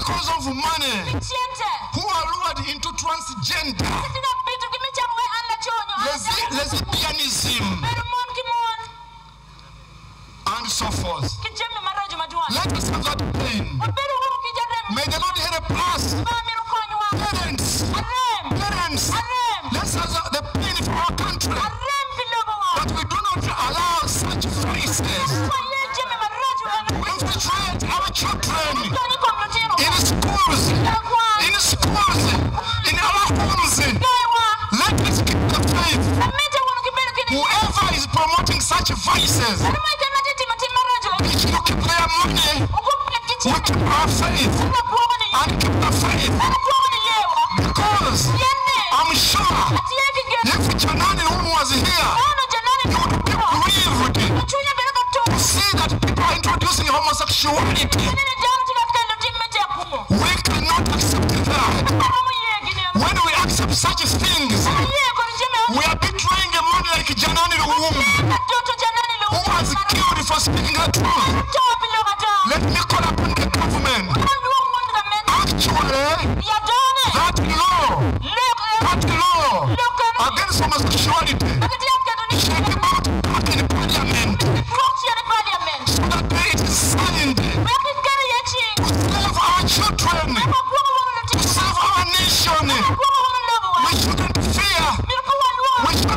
Ciente. who are lured into transgender, Tina bitu kimi chamo we alla chonyo. lesi- lesbianism, Pero mon ki mon. and so forth. Ki jemi. Let us have that pain. Pero hu ki jarem. May the Lord help us. Ba. Parents, parents, let's have the pain for our country. Arem bilogo wa. But we do not allow such voices Kwa ye jemi marajo wa. to infiltrate our children Whoever is promoting such vices, Pero mai kana titi we should keep their money, we keep our faith, Uko kuogo ni. and keep the faith. Uko kuogo ni yewa. Because I'm sure Ati ye ki gelu. if Janani who was here, you would be grieved Chunya belu ka to. see that people are introducing homosexuality. Nini jamu tika kailo timmete ya kumo. We cannot accept that. Kama yegi ni. When we accept such things, Ye koni jeme we are a man like Janani Luwum, Toto who was killed for speaking the truth. Let me call upon the government. Kwanyu mundu ka men. Actually, that law, that law against homosexuality Akati yake duni. should be brought back in parliament Proxy ya ni parliament. so that it is signed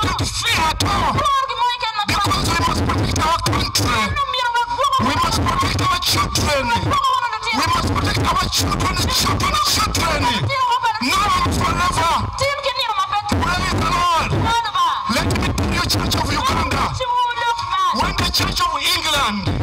ken na kwa. Because we must protect our country. Miru wa kwa wunu. We must protect our children. Kwa wunu luti. We must protect our children's children's children. Tiro wa pana. Now and forever. Tim kiniro mapete. Praise the Lord. Church of England